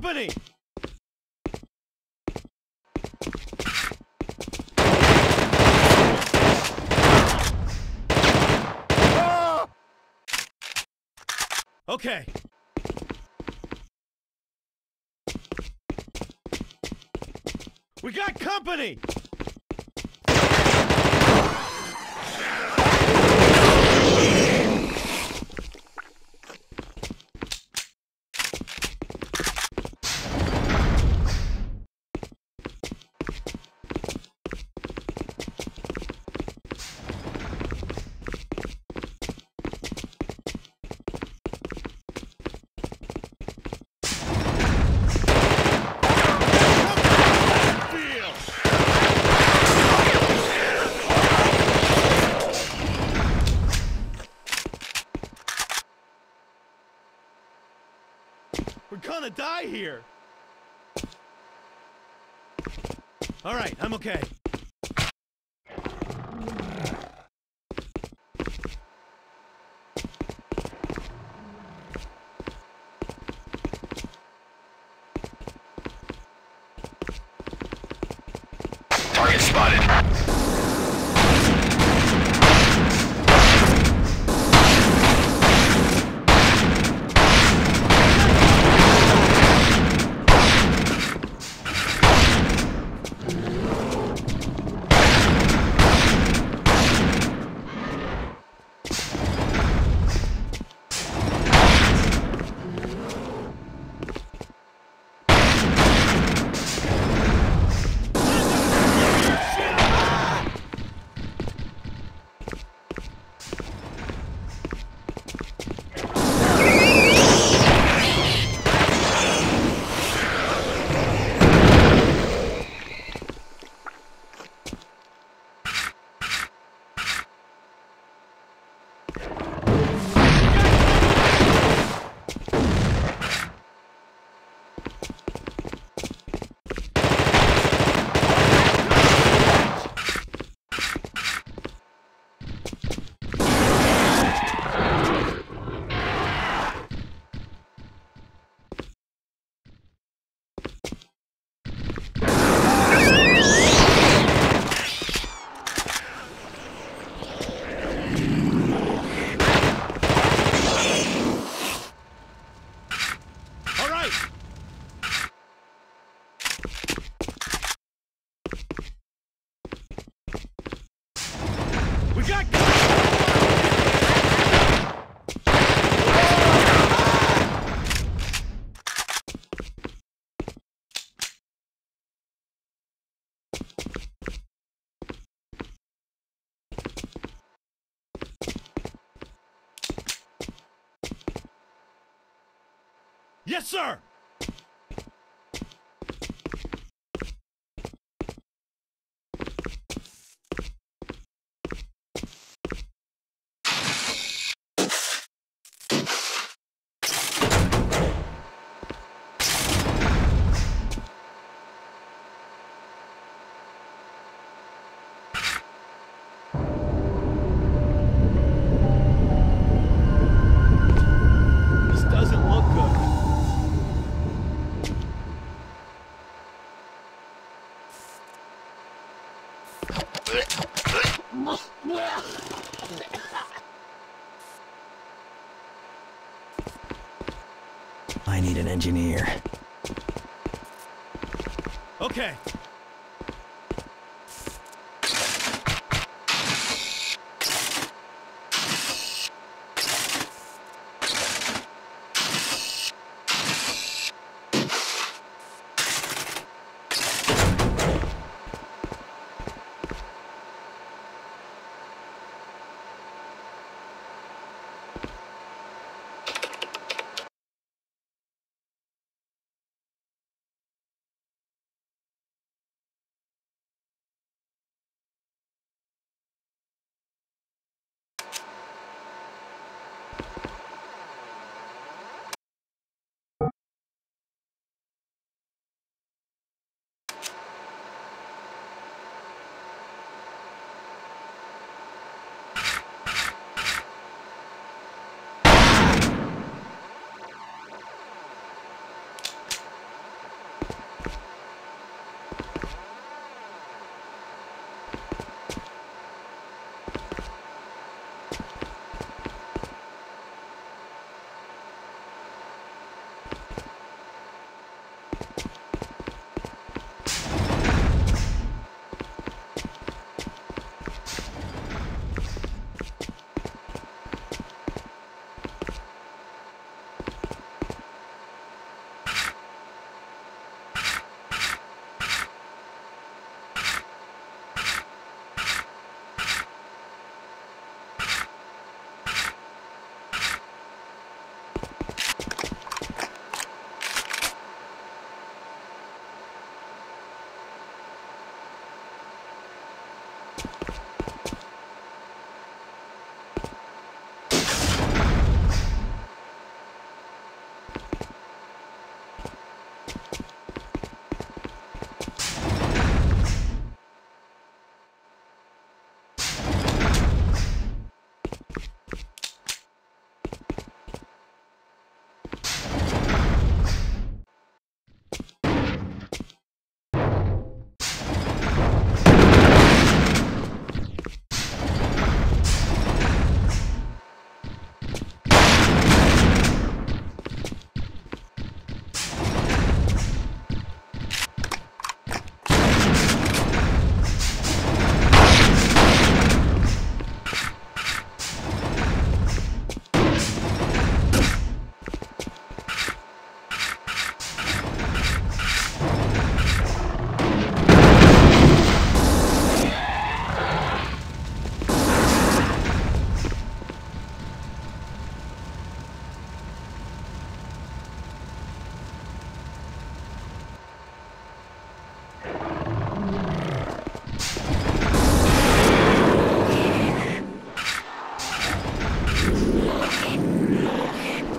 company! Ah! Okay. We got company! Here! Alright, I'm okay. Yes, sir! I need an engineer. Okay, うん。